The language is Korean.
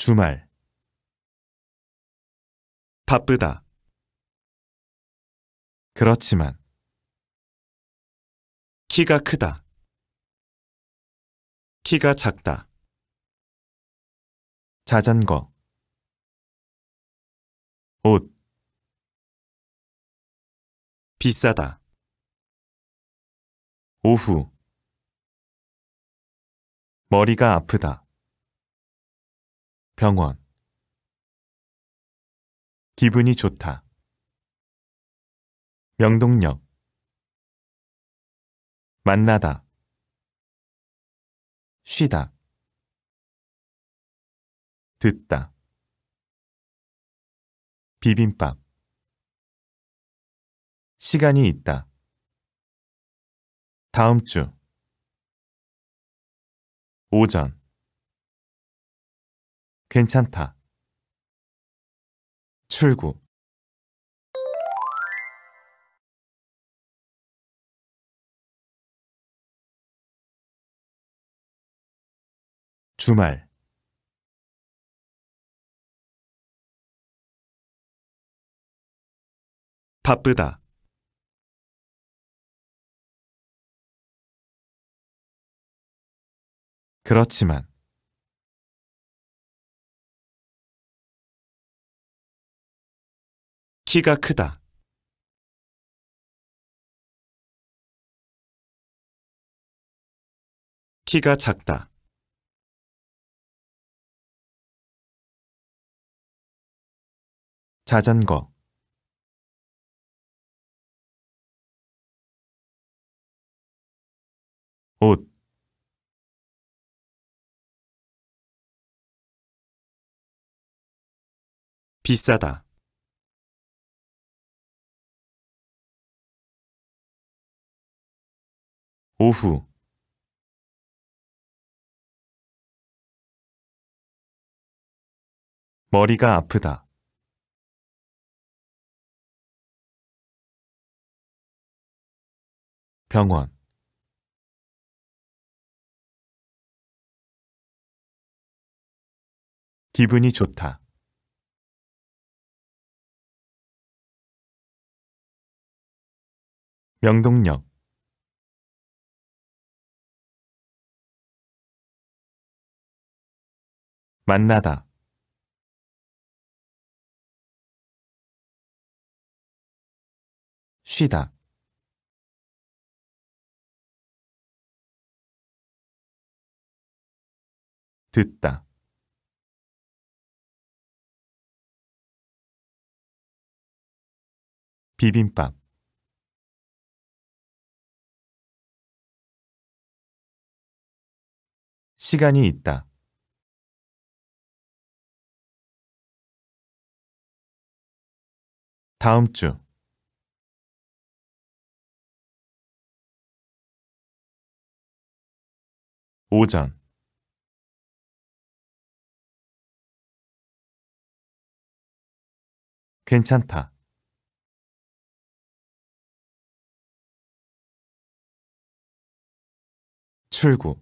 주말 바쁘다. 그렇지만 키가 크다. 키가 작다. 자전거 옷 비싸다. 오후 머리가 아프다. 병원. 기분이 좋다. 명동역. 만나다. 쉬다. 듣다. 비빔밥. 시간이 있다. 다음 주. 오전 괜찮다. 출구 주말 바쁘다. 그렇지만 키가 크다. 키가 작다. 자전거 옷 비싸다. 오후 머리가 아프다. 병원 기분이 좋다. 명동역 만나다. 쉬다. 듣다. 비빔밥. 시간이 있다. 다음 주. 오전. 괜찮다. 출구